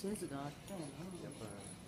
since God. Damn,